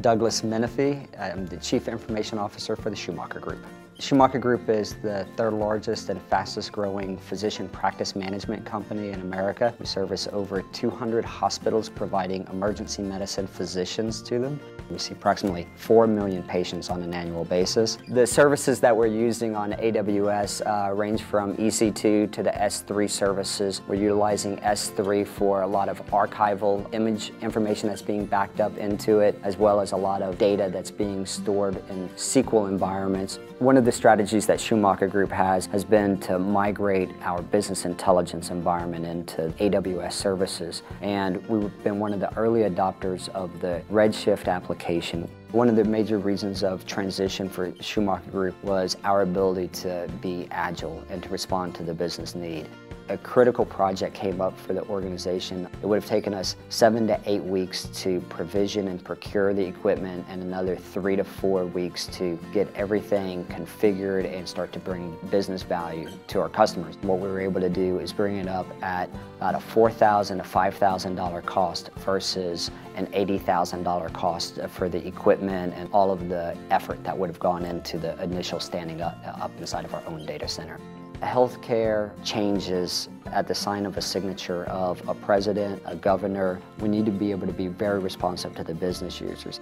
Douglas Menefee. I'm the Chief Information Officer for the Schumacher Group. Schumacher Group is the third largest and fastest growing physician practice management company in America. We service over 200 hospitals providing emergency medicine physicians to them. We see approximately 4 million patients on an annual basis. The services that we're using on AWS uh, range from EC2 to the S3 services. We're utilizing S3 for a lot of archival image information that's being backed up into it, as well as a lot of data that's being stored in SQL environments. One of the strategies that Schumacher Group has has been to migrate our business intelligence environment into AWS services. And we've been one of the early adopters of the Redshift application. One of the major reasons of transition for Schumacher Group was our ability to be agile and to respond to the business need a critical project came up for the organization. It would have taken us seven to eight weeks to provision and procure the equipment and another three to four weeks to get everything configured and start to bring business value to our customers. What we were able to do is bring it up at about a 4,000 to $5,000 cost versus an $80,000 cost for the equipment and all of the effort that would have gone into the initial standing up, up inside of our own data center. Healthcare changes at the sign of a signature of a president, a governor. We need to be able to be very responsive to the business users.